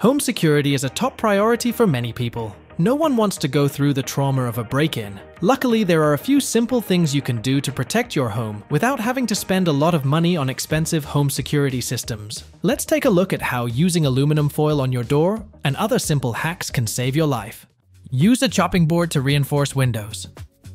Home security is a top priority for many people. No one wants to go through the trauma of a break in. Luckily, there are a few simple things you can do to protect your home without having to spend a lot of money on expensive home security systems. Let's take a look at how using aluminum foil on your door and other simple hacks can save your life. Use a chopping board to reinforce windows.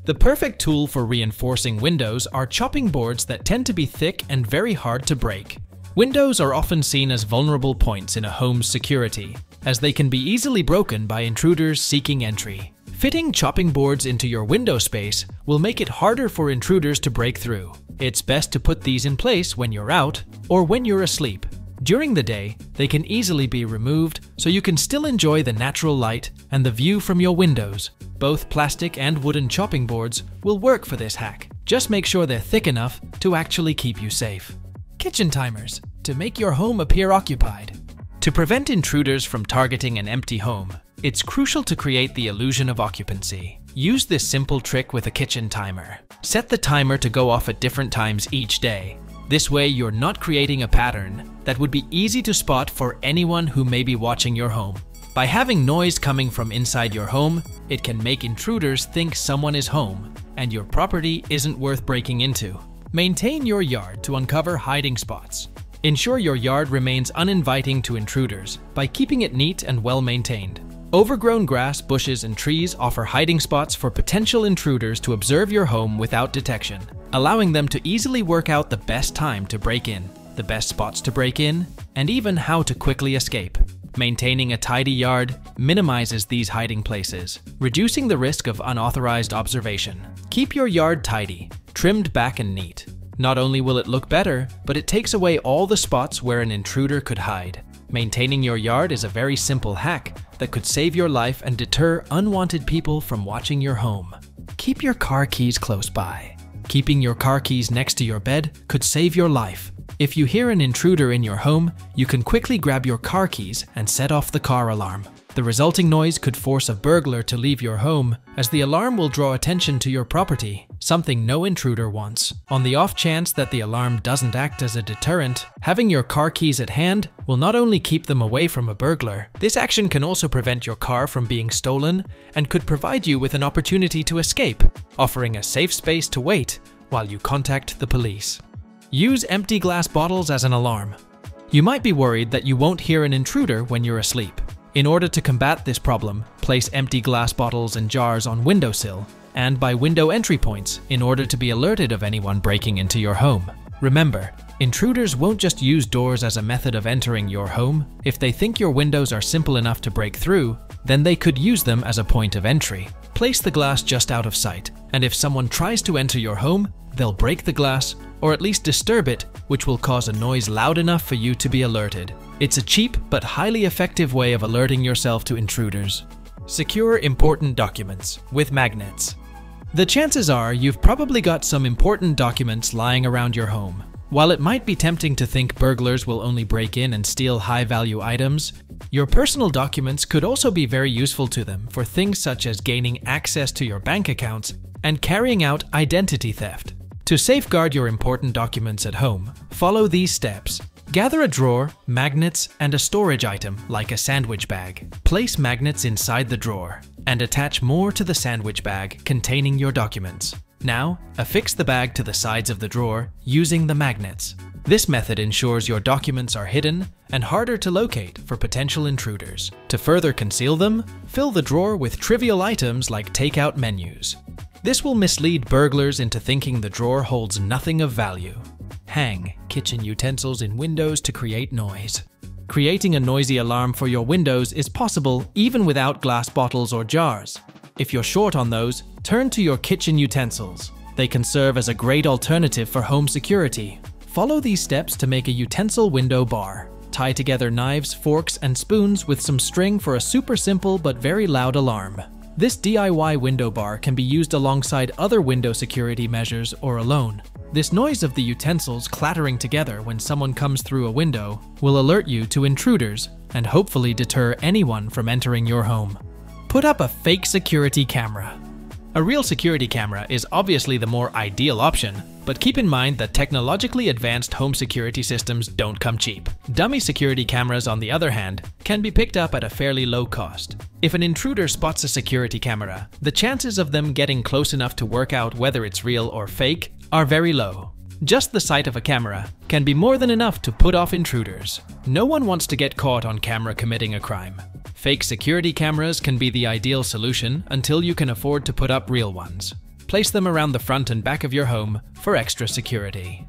The perfect tool for reinforcing windows are chopping boards that tend to be thick and very hard to break. Windows are often seen as vulnerable points in a home's security, as they can be easily broken by intruders seeking entry. Fitting chopping boards into your window space will make it harder for intruders to break through. It's best to put these in place when you're out or when you're asleep. During the day, they can easily be removed so you can still enjoy the natural light and the view from your windows. Both plastic and wooden chopping boards will work for this hack. Just make sure they're thick enough to actually keep you safe. Kitchen timers to make your home appear occupied. To prevent intruders from targeting an empty home, it's crucial to create the illusion of occupancy. Use this simple trick with a kitchen timer. Set the timer to go off at different times each day. This way, you're not creating a pattern that would be easy to spot for anyone who may be watching your home. By having noise coming from inside your home, it can make intruders think someone is home and your property isn't worth breaking into. Maintain your yard to uncover hiding spots. Ensure your yard remains uninviting to intruders by keeping it neat and well maintained. Overgrown grass, bushes, and trees offer hiding spots for potential intruders to observe your home without detection, allowing them to easily work out the best time to break in, the best spots to break in, and even how to quickly escape. Maintaining a tidy yard minimizes these hiding places, reducing the risk of unauthorized observation. Keep your yard tidy, trimmed back and neat. Not only will it look better, but it takes away all the spots where an intruder could hide. Maintaining your yard is a very simple hack that could save your life and deter unwanted people from watching your home. Keep your car keys close by. Keeping your car keys next to your bed could save your life. If you hear an intruder in your home, you can quickly grab your car keys and set off the car alarm. The resulting noise could force a burglar to leave your home, as the alarm will draw attention to your property, something no intruder wants. On the off chance that the alarm doesn't act as a deterrent, having your car keys at hand will not only keep them away from a burglar, this action can also prevent your car from being stolen and could provide you with an opportunity to escape, offering a safe space to wait while you contact the police. Use empty glass bottles as an alarm. You might be worried that you won't hear an intruder when you're asleep. In order to combat this problem, place empty glass bottles and jars on windowsill and by window entry points in order to be alerted of anyone breaking into your home. Remember, intruders won't just use doors as a method of entering your home. If they think your windows are simple enough to break through, then they could use them as a point of entry. Place the glass just out of sight, and if someone tries to enter your home, they'll break the glass or at least disturb it, which will cause a noise loud enough for you to be alerted. It's a cheap but highly effective way of alerting yourself to intruders. Secure important documents with magnets. The chances are you've probably got some important documents lying around your home. While it might be tempting to think burglars will only break in and steal high value items, your personal documents could also be very useful to them for things such as gaining access to your bank accounts and carrying out identity theft. To safeguard your important documents at home, follow these steps. Gather a drawer, magnets, and a storage item like a sandwich bag. Place magnets inside the drawer and attach more to the sandwich bag containing your documents. Now, affix the bag to the sides of the drawer using the magnets. This method ensures your documents are hidden and harder to locate for potential intruders. To further conceal them, fill the drawer with trivial items like takeout menus. This will mislead burglars into thinking the drawer holds nothing of value. Hang kitchen utensils in windows to create noise. Creating a noisy alarm for your windows is possible even without glass bottles or jars. If you're short on those, turn to your kitchen utensils. They can serve as a great alternative for home security. Follow these steps to make a utensil window bar. Tie together knives, forks, and spoons with some string for a super simple but very loud alarm. This DIY window bar can be used alongside other window security measures or alone. This noise of the utensils clattering together when someone comes through a window will alert you to intruders and hopefully deter anyone from entering your home. Put up a fake security camera. A real security camera is obviously the more ideal option, but keep in mind that technologically advanced home security systems don't come cheap. Dummy security cameras, on the other hand, can be picked up at a fairly low cost. If an intruder spots a security camera, the chances of them getting close enough to work out whether it's real or fake are very low. Just the sight of a camera can be more than enough to put off intruders. No one wants to get caught on camera committing a crime. Fake security cameras can be the ideal solution until you can afford to put up real ones. Place them around the front and back of your home for extra security.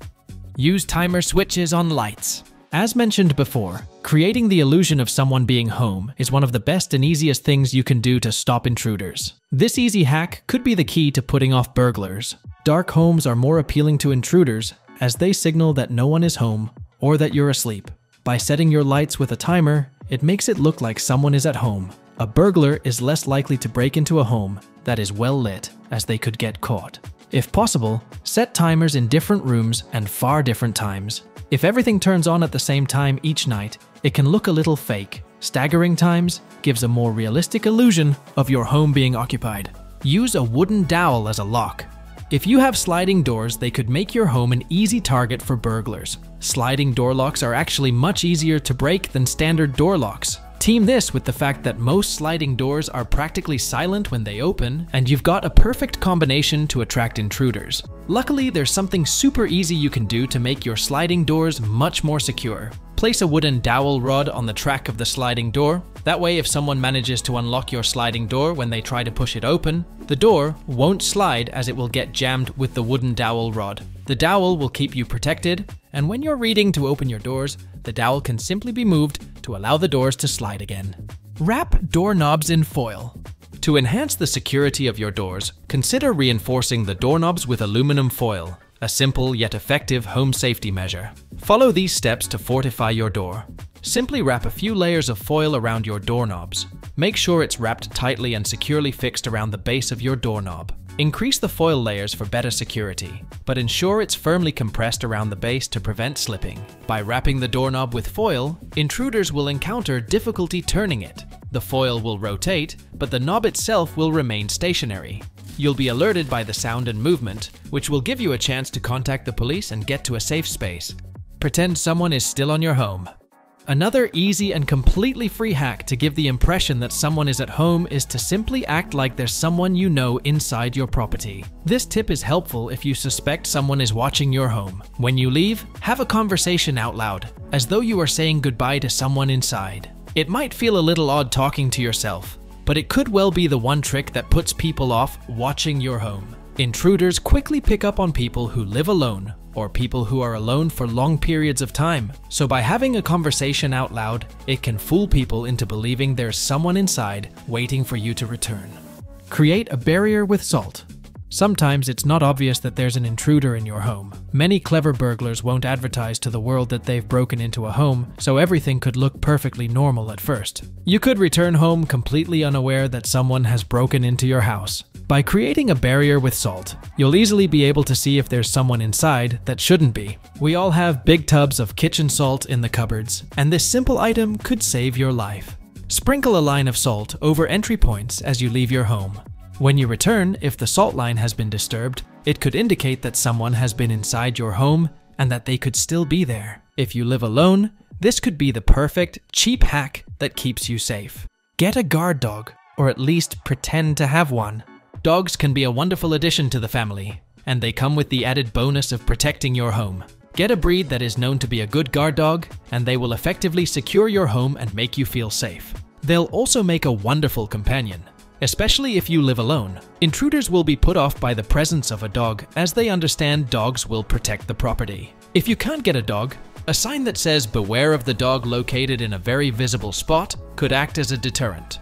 Use timer switches on lights. As mentioned before, creating the illusion of someone being home is one of the best and easiest things you can do to stop intruders. This easy hack could be the key to putting off burglars. Dark homes are more appealing to intruders as they signal that no one is home or that you're asleep. By setting your lights with a timer, it makes it look like someone is at home. A burglar is less likely to break into a home that is well lit, as they could get caught. If possible, set timers in different rooms and far different times. If everything turns on at the same time each night, it can look a little fake. Staggering times gives a more realistic illusion of your home being occupied. Use a wooden dowel as a lock. If you have sliding doors, they could make your home an easy target for burglars. Sliding door locks are actually much easier to break than standard door locks. Team this with the fact that most sliding doors are practically silent when they open, and you've got a perfect combination to attract intruders. Luckily, there's something super easy you can do to make your sliding doors much more secure. Place a wooden dowel rod on the track of the sliding door. That way, if someone manages to unlock your sliding door when they try to push it open, the door won't slide as it will get jammed with the wooden dowel rod. The dowel will keep you protected, and when you're reading to open your doors, the dowel can simply be moved to allow the doors to slide again. Wrap doorknobs in foil. To enhance the security of your doors, consider reinforcing the doorknobs with aluminum foil, a simple yet effective home safety measure. Follow these steps to fortify your door. Simply wrap a few layers of foil around your doorknobs. Make sure it's wrapped tightly and securely fixed around the base of your doorknob. Increase the foil layers for better security, but ensure it's firmly compressed around the base to prevent slipping. By wrapping the doorknob with foil, intruders will encounter difficulty turning it. The foil will rotate, but the knob itself will remain stationary. You'll be alerted by the sound and movement, which will give you a chance to contact the police and get to a safe space. Pretend someone is still on your home. Another easy and completely free hack to give the impression that someone is at home is to simply act like there's someone you know inside your property. This tip is helpful if you suspect someone is watching your home. When you leave, have a conversation out loud, as though you are saying goodbye to someone inside. It might feel a little odd talking to yourself, but it could well be the one trick that puts people off watching your home. Intruders quickly pick up on people who live alone or people who are alone for long periods of time. So by having a conversation out loud, it can fool people into believing there's someone inside waiting for you to return. Create a barrier with salt. Sometimes it's not obvious that there's an intruder in your home. Many clever burglars won't advertise to the world that they've broken into a home, so everything could look perfectly normal at first. You could return home completely unaware that someone has broken into your house. By creating a barrier with salt, you'll easily be able to see if there's someone inside that shouldn't be. We all have big tubs of kitchen salt in the cupboards, and this simple item could save your life. Sprinkle a line of salt over entry points as you leave your home. When you return, if the salt line has been disturbed, it could indicate that someone has been inside your home and that they could still be there. If you live alone, this could be the perfect, cheap hack that keeps you safe. Get a guard dog, or at least pretend to have one. Dogs can be a wonderful addition to the family, and they come with the added bonus of protecting your home. Get a breed that is known to be a good guard dog, and they will effectively secure your home and make you feel safe. They'll also make a wonderful companion, especially if you live alone. Intruders will be put off by the presence of a dog as they understand dogs will protect the property. If you can't get a dog, a sign that says beware of the dog located in a very visible spot could act as a deterrent.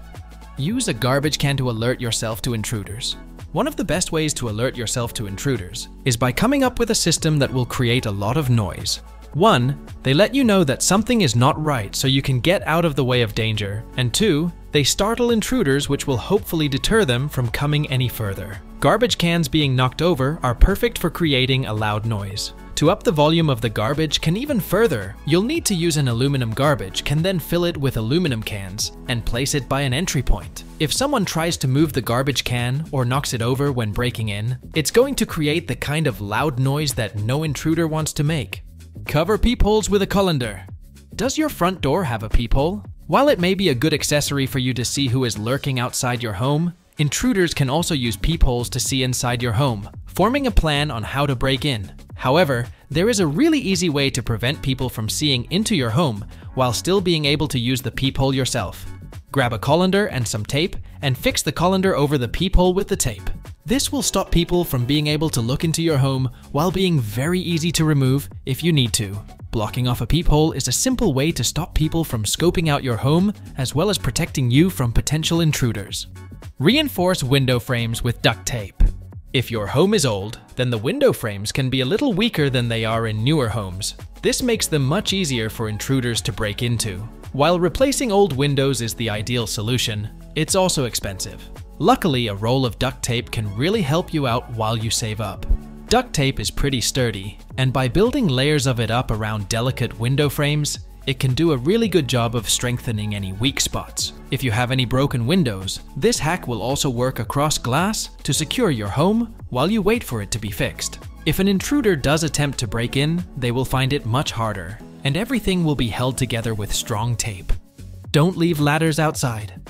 Use a garbage can to alert yourself to intruders. One of the best ways to alert yourself to intruders is by coming up with a system that will create a lot of noise. One, they let you know that something is not right so you can get out of the way of danger, and two, they startle intruders which will hopefully deter them from coming any further. Garbage cans being knocked over are perfect for creating a loud noise. To up the volume of the garbage can even further, you'll need to use an aluminum garbage, can then fill it with aluminum cans and place it by an entry point. If someone tries to move the garbage can or knocks it over when breaking in, it's going to create the kind of loud noise that no intruder wants to make. Cover peepholes with a colander. Does your front door have a peephole? While it may be a good accessory for you to see who is lurking outside your home, intruders can also use peepholes to see inside your home, forming a plan on how to break in. However, there is a really easy way to prevent people from seeing into your home while still being able to use the peephole yourself. Grab a colander and some tape and fix the colander over the peephole with the tape. This will stop people from being able to look into your home while being very easy to remove if you need to. Blocking off a peephole is a simple way to stop people from scoping out your home as well as protecting you from potential intruders. Reinforce window frames with duct tape. If your home is old, then the window frames can be a little weaker than they are in newer homes. This makes them much easier for intruders to break into. While replacing old windows is the ideal solution, it's also expensive. Luckily, a roll of duct tape can really help you out while you save up. Duct tape is pretty sturdy, and by building layers of it up around delicate window frames, it can do a really good job of strengthening any weak spots. If you have any broken windows, this hack will also work across glass to secure your home while you wait for it to be fixed. If an intruder does attempt to break in, they will find it much harder, and everything will be held together with strong tape. Don't leave ladders outside.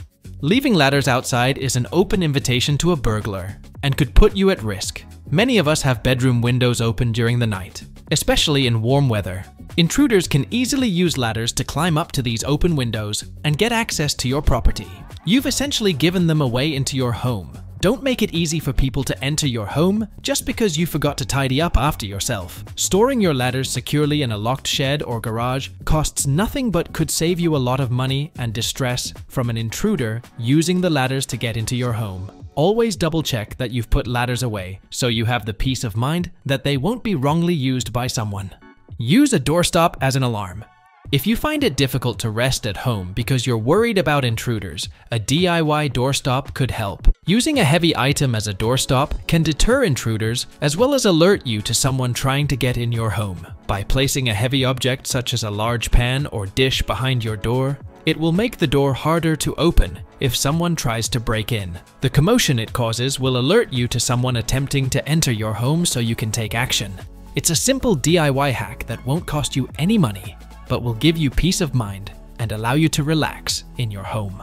Leaving ladders outside is an open invitation to a burglar and could put you at risk. Many of us have bedroom windows open during the night, especially in warm weather, Intruders can easily use ladders to climb up to these open windows and get access to your property. You've essentially given them a way into your home. Don't make it easy for people to enter your home just because you forgot to tidy up after yourself. Storing your ladders securely in a locked shed or garage costs nothing but could save you a lot of money and distress from an intruder using the ladders to get into your home. Always double check that you've put ladders away so you have the peace of mind that they won't be wrongly used by someone. Use a doorstop as an alarm. If you find it difficult to rest at home because you're worried about intruders, a DIY doorstop could help. Using a heavy item as a doorstop can deter intruders as well as alert you to someone trying to get in your home. By placing a heavy object such as a large pan or dish behind your door, it will make the door harder to open if someone tries to break in. The commotion it causes will alert you to someone attempting to enter your home so you can take action. It's a simple DIY hack that won't cost you any money, but will give you peace of mind and allow you to relax in your home.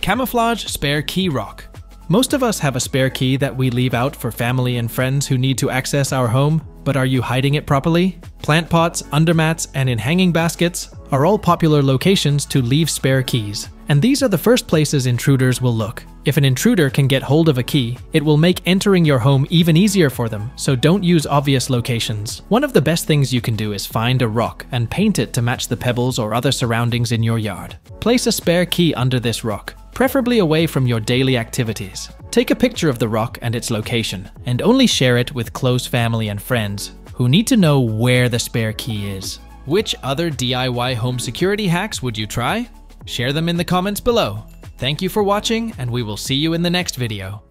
Camouflage Spare Key Rock Most of us have a spare key that we leave out for family and friends who need to access our home, but are you hiding it properly? Plant pots, undermats, and in hanging baskets are all popular locations to leave spare keys. And these are the first places intruders will look. If an intruder can get hold of a key, it will make entering your home even easier for them, so don't use obvious locations. One of the best things you can do is find a rock and paint it to match the pebbles or other surroundings in your yard. Place a spare key under this rock, preferably away from your daily activities. Take a picture of the rock and its location, and only share it with close family and friends who need to know where the spare key is. Which other DIY home security hacks would you try? Share them in the comments below. Thank you for watching, and we will see you in the next video.